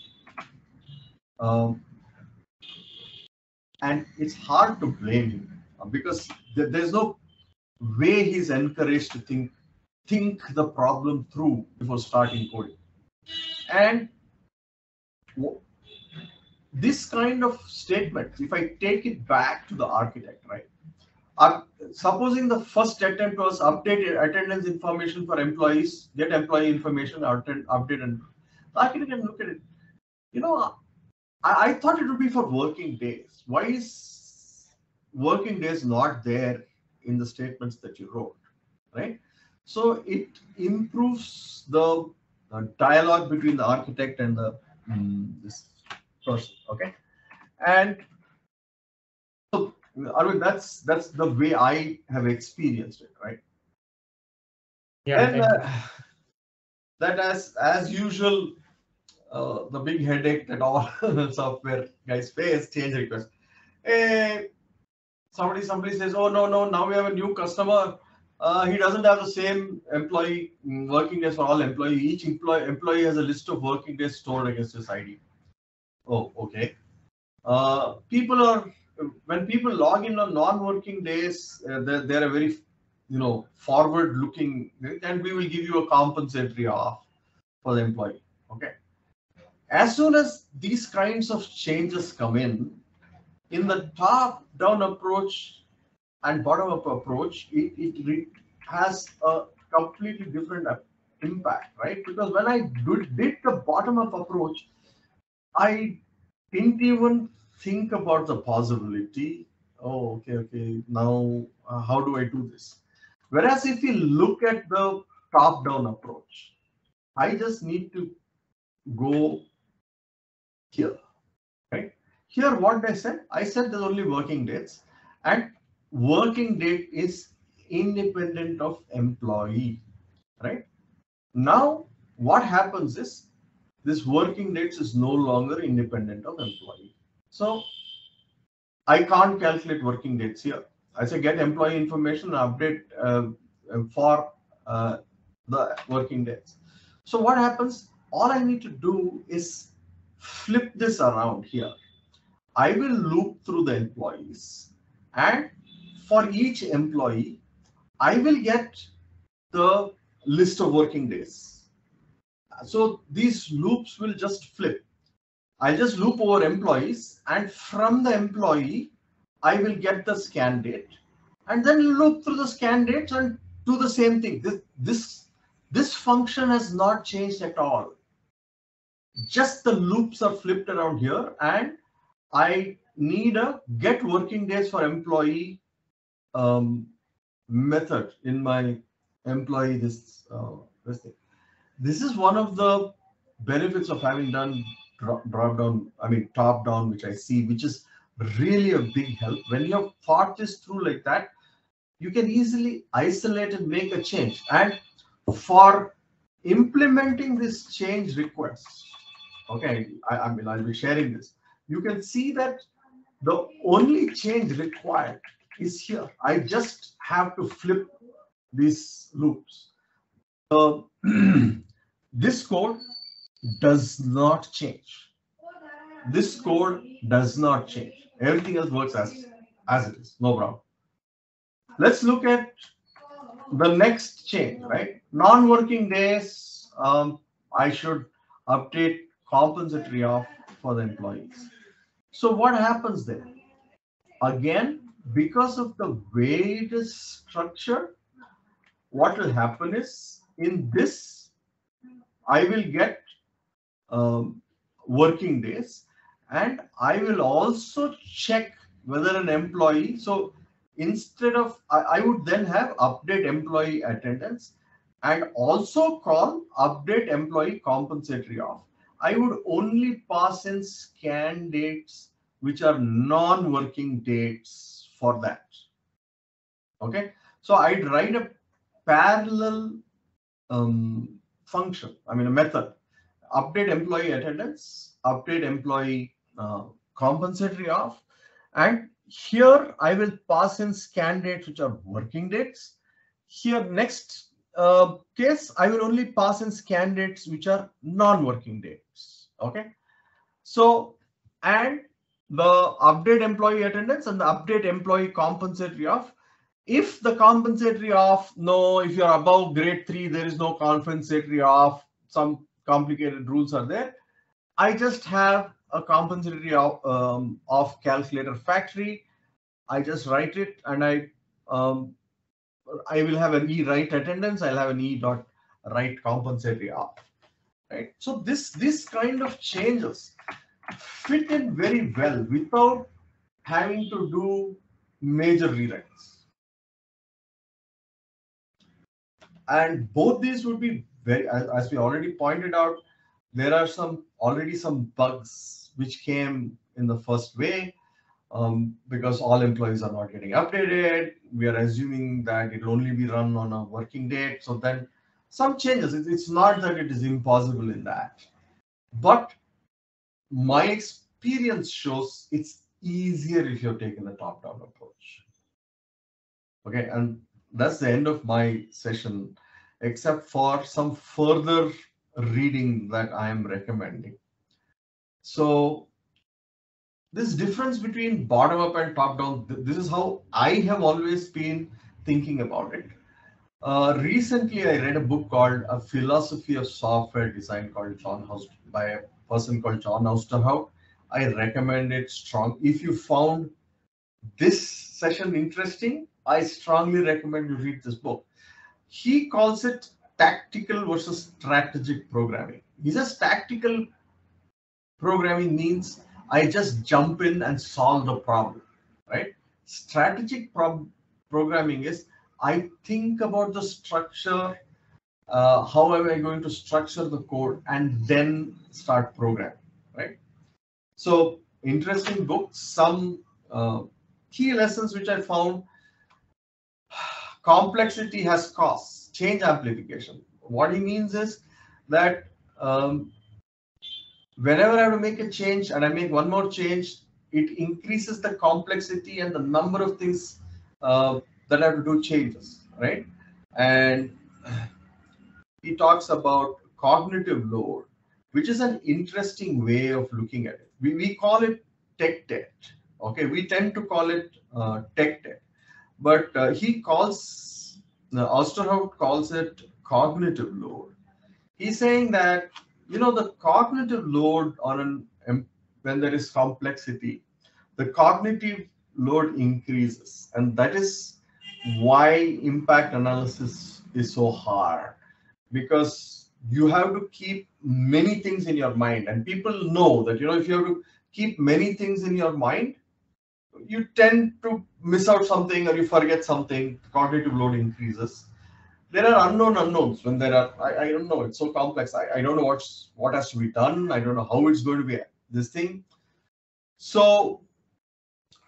Um, and it's hard to blame him because th there's no way he's encouraged to think think the problem through before starting coding. And this kind of statement, if I take it back to the architect, right? Uh, supposing the first attempt was update attendance information for employees, get employee information, update, update and the architect can look at it. You know, I, I thought it would be for working days. Why is working days not there in the statements that you wrote, right? So it improves the uh, dialogue between the architect and the um, this person. Okay, and so Arvind, that's that's the way I have experienced it, right? Yeah. And uh, that as as usual, uh, the big headache that all [laughs] software guys face change request. Hey, somebody somebody says, oh no no now we have a new customer. Uh, he doesn't have the same employee mm, working days for all employee. Each employee employee has a list of working days stored against his ID. Oh, okay. Uh, people are when people log in on non-working days, uh, they're, they're a very you know forward-looking, and we will give you a compensatory off for the employee. Okay. As soon as these kinds of changes come in, in the top-down approach and bottom-up approach, it, it has a completely different impact, right? Because when I did, did the bottom-up approach, I didn't even think about the possibility. Oh, okay, okay. Now, uh, how do I do this? Whereas if you look at the top-down approach, I just need to go here, right? Here, what I said, I said there's only working dates, and working date is independent of employee, right? Now, what happens is this working dates is no longer independent of employee. So I can't calculate working dates here. I say get employee information update uh, for uh, the working dates. So what happens? All I need to do is flip this around here. I will loop through the employees and for each employee, I will get the list of working days so these loops will just flip. I'll just loop over employees and from the employee, I will get the scan date and then loop through the scan dates and do the same thing. This, this, this function has not changed at all. Just the loops are flipped around here and I need a get working days for employee um, method in my employee this uh, this thing. This is one of the benefits of having done drop, down, I mean top down, which I see, which is really a big help. When you have thought this through like that, you can easily isolate and make a change. And for implementing this change request, okay, I, I mean I'll be sharing this. You can see that the only change required is here. I just have to flip these loops. Uh, [clears throat] this code does not change. This code does not change. Everything else works as, as it is, no problem. Let's look at the next change, right? Non-working days, um, I should update compensatory off for the employees. So what happens there? Again, because of the way it is structured, what will happen is in this, I will get um, working days and I will also check whether an employee, so instead of, I, I would then have update employee attendance and also call update employee compensatory off. I would only pass in scan dates which are non-working dates for that. Okay, so I'd write a parallel um, function, I mean a method, update employee attendance, update employee uh, compensatory off, and here I will pass in scan dates which are working dates. Here next uh, case, I will only pass in scan dates which are non-working dates. Okay. So, and the update employee attendance and the update employee compensatory off. If the compensatory off, no, if you're above grade three, there is no compensatory off. Some complicated rules are there. I just have a compensatory off, um, off calculator factory. I just write it and I um, I will have an e write attendance. I'll have an e dot write compensatory off. Right. So this this kind of changes fit in very well without having to do major rewrites. And both these would be very, as we already pointed out, there are some already some bugs which came in the first way um, because all employees are not getting updated. We are assuming that it will only be run on a working date. So then some changes. It's not that it is impossible in that. But my experience shows it's easier if you're taking the top-down approach. Okay, and that's the end of my session, except for some further reading that I am recommending. So this difference between bottom up and top down, this is how I have always been thinking about it. Uh, recently, I read a book called A Philosophy of Software Design called John House by a person called John Ousterhout. I recommend it strong. If you found this session interesting, I strongly recommend you read this book. He calls it tactical versus strategic programming. He says tactical programming means I just jump in and solve the problem, right? Strategic pro programming is I think about the structure, uh, how am I going to structure the code and then start programming, right? So interesting book, some uh, key lessons which I found, [sighs] complexity has costs, change amplification. What he means is that um, whenever I have to make a change and I make one more change, it increases the complexity and the number of things uh, that I have to do changes, right? And he talks about cognitive load, which is an interesting way of looking at it. We, we call it tech debt. Okay, we tend to call it uh, tech debt, but uh, he calls, uh, Ousterhout calls it cognitive load. He's saying that you know the cognitive load on an when there is complexity the cognitive load increases and that is why impact analysis is so hard because you have to keep many things in your mind and people know that you know if you have to keep many things in your mind you tend to miss out something or you forget something, cognitive load increases. There are unknown unknowns when there are, I, I don't know, it's so complex. I, I don't know what's what has to be done. I don't know how it's going to be this thing. So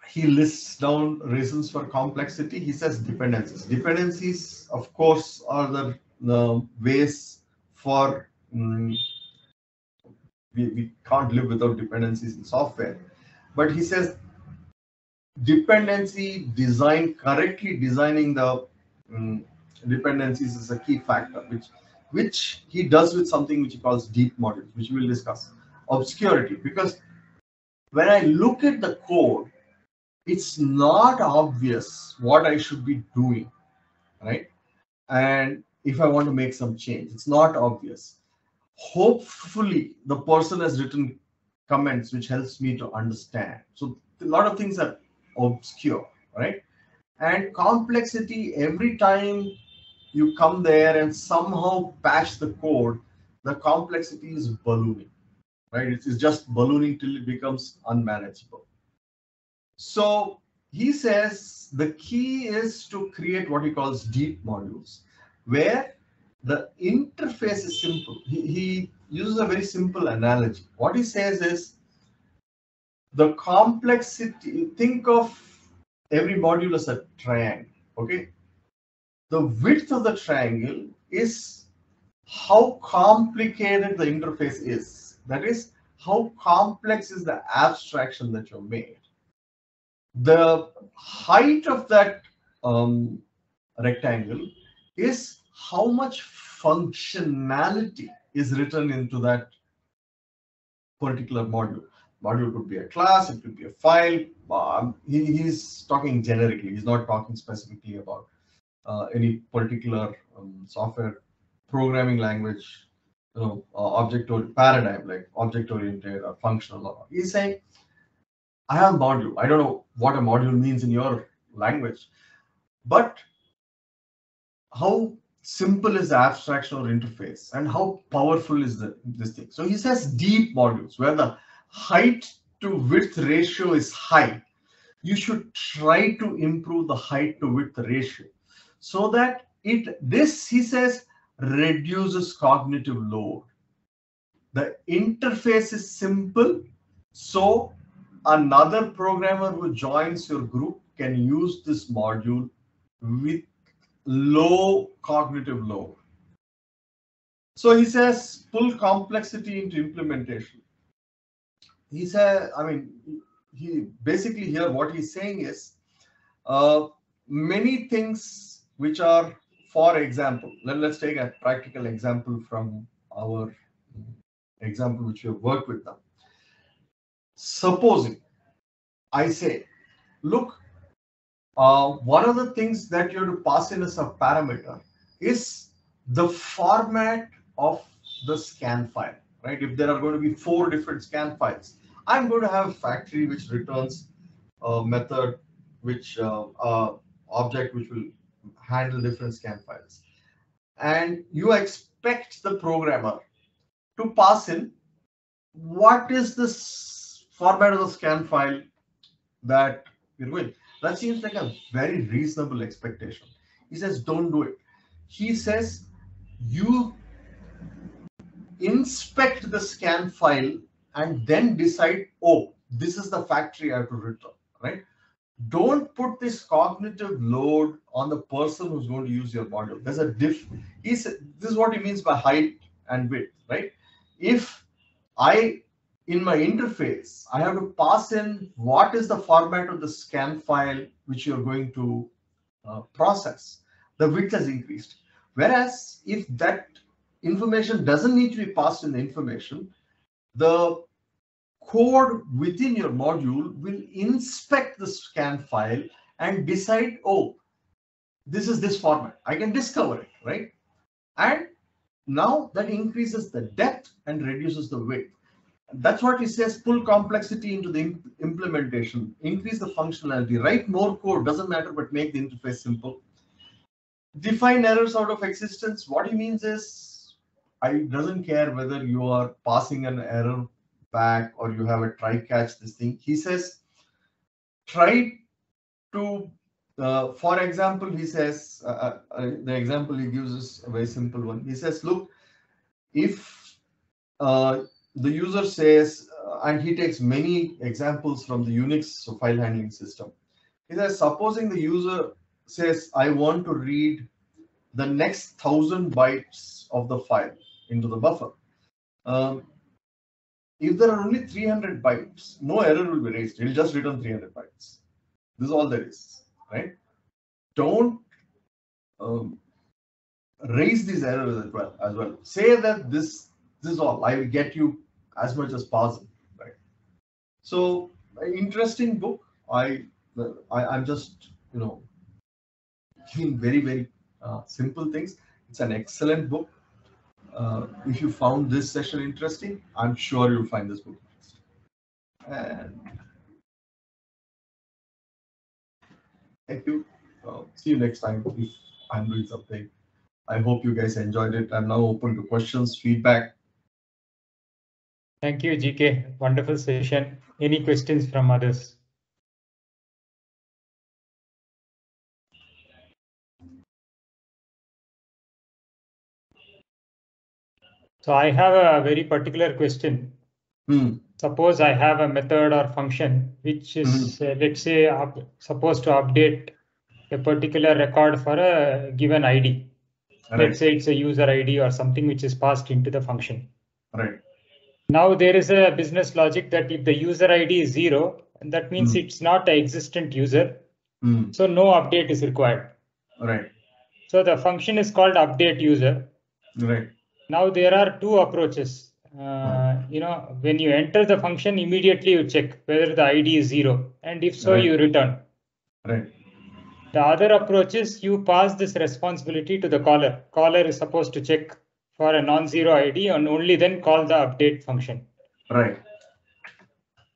he lists down reasons for complexity. He says dependencies. Dependencies, of course, are the, the ways for um, we, we can't live without dependencies in software. But he says dependency design, correctly designing the um, dependencies is a key factor, which which he does with something which he calls deep modules, which we will discuss. Obscurity, because when I look at the code, it's not obvious what I should be doing, right? And if I want to make some change, it's not obvious. Hopefully, the person has written comments which helps me to understand. So a lot of things are obscure, right? And complexity, every time you come there and somehow patch the code, the complexity is ballooning, right? It is just ballooning till it becomes unmanageable. So he says the key is to create what he calls deep modules, where the interface is simple. He, he uses a very simple analogy. What he says is the complexity, think of every module as a triangle, okay? The width of the triangle is how complicated the interface is. That is, how complex is the abstraction that you made. The height of that um, rectangle is how much functionality is written into that particular module. Module could be a class, it could be a file. Um, he, he's talking generically, he's not talking specifically about uh, any particular um, software programming language, you know, uh, object or paradigm like object oriented or functional. He's saying, I have a module. I don't know what a module means in your language, but how simple is the abstraction or interface and how powerful is the, this thing. So he says deep modules where the height to width ratio is high. You should try to improve the height to width ratio so that it, this he says, reduces cognitive load. The interface is simple. So another programmer who joins your group can use this module with low cognitive load. So he says pull complexity into implementation. He said, I mean, he basically here what he's saying is uh, many things which are, for example, let, let's take a practical example from our example which we have worked with them. Supposing I say, look, uh, one of the things that you have to pass in as a parameter is the format of the scan file, right? If there are going to be four different scan files, I'm going to have a factory which returns a method, which uh, uh, object which will handle different scan files. And you expect the programmer to pass in what is this format of the scan file that you're going. That seems like a very reasonable expectation. He says, don't do it. He says, you inspect the scan file and then decide, oh, this is the factory I have to return, right? Don't put this cognitive load on the person who's going to use your model. There's a diff. He said, this is what he means by height and width, right? If I in my interface, I have to pass in what is the format of the scan file which you're going to uh, process. The width has increased. Whereas if that information doesn't need to be passed in the information, the code within your module will inspect the scan file and decide, oh, this is this format. I can discover it, right? And now that increases the depth and reduces the width. That's what he says, pull complexity into the imp implementation, increase the functionality, write more code, doesn't matter, but make the interface simple. Define errors out of existence. What he means is, I doesn't care whether you are passing an error back or you have a try catch this thing. He says, try to, uh, for example, he says, uh, uh, uh, the example he gives is a very simple one. He says, look, if uh, the user says, uh, and he takes many examples from the Unix file handling system. He says, supposing the user says, I want to read the next thousand bytes of the file into the buffer. Um, if there are only 300 bytes, no error will be raised. It'll just return 300 bytes. This is all there is, right? Don't um, raise these errors as well. As well, say that this this is all. I will get you as much as possible, right? So, interesting book. I, I I'm just you know giving [laughs] very very uh, simple things. It's an excellent book. Uh, if you found this session interesting, I'm sure you'll find this book interesting. And thank you. Uh, see you next time if I'm doing something. I hope you guys enjoyed it. I'm now open to questions, feedback. Thank you, GK. Wonderful session. Any questions from others? So I have a very particular question. Hmm. Suppose I have a method or function which is, uh, let's say, up, supposed to update a particular record for a given ID. Right. Let's say it's a user ID or something which is passed into the function. Right. Now there is a business logic that if the user ID is zero, that means Hmm. it's not an existent user, Hmm. so no update is required. Right. So the function is called update user. Right. Now there are two approaches. Uh, you know, when you enter the function, immediately you check whether the ID is zero, and if so, Right. you return. Right. The other approach is you pass this responsibility to the caller. Caller is supposed to check for a non-zero ID and only then call the update function. Right.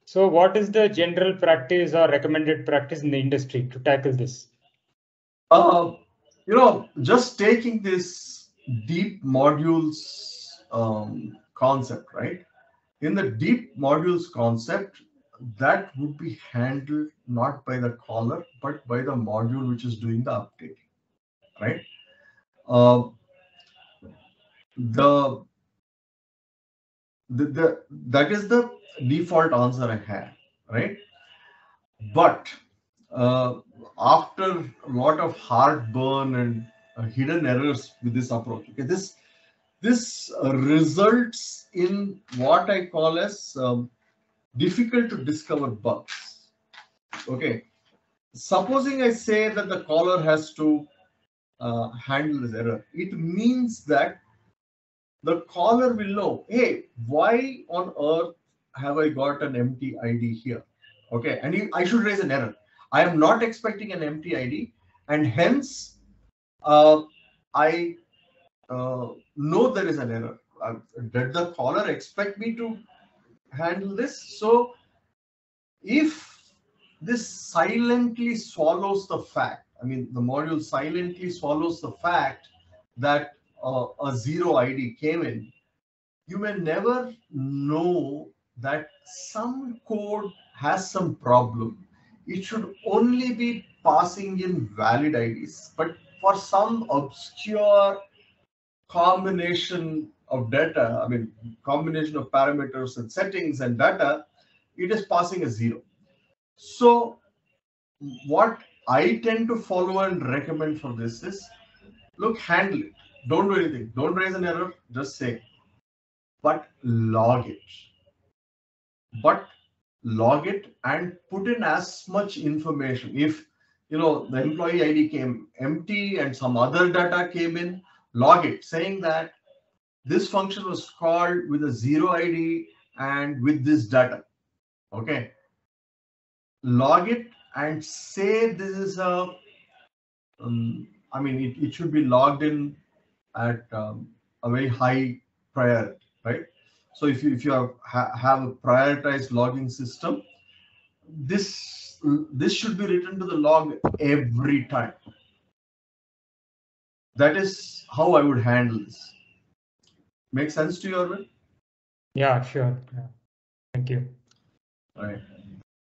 So what is the general practice or recommended practice in the industry to tackle this? Uh, you know, just taking this deep modules um, concept, right? In the deep modules concept, that would be handled not by the caller, but by the module which is doing the updating, right? Uh, the, the, the that is the default answer I have, right? But uh, after a lot of heartburn and hidden errors with this approach, okay, this this uh, results in what I call as um, difficult to discover bugs. Okay, supposing I say that the caller has to uh, handle this error, it means that the caller will know, hey, why on earth have I got an empty ID here? Okay, and I should raise an error. I am not expecting an empty ID, and hence uh, I uh, know there is an error. Uh, did the caller expect me to handle this? So, if this silently swallows the fact, I mean, the module silently swallows the fact that uh, a zero ID came in, you may never know that some code has some problem. It should only be passing in valid IDs, but for some obscure combination of data, I mean, combination of parameters and settings and data, it is passing a zero. So what I tend to follow and recommend for this is, look, handle it. Don't do anything. Don't raise an error. Just say, but log it. But log it and put in as much information. If you know the employee ID came empty and some other data came in, log it saying that this function was called with a zero ID and with this data. Okay. Log it and say this is a, um, I mean, it, it should be logged in at um, a very high priority, right? So if you if you have, ha have a prioritized logging system, this this should be written to the log every time. That is how I would handle this. Make sense to you, Arvind? Yeah, sure. Yeah. Thank you. All right.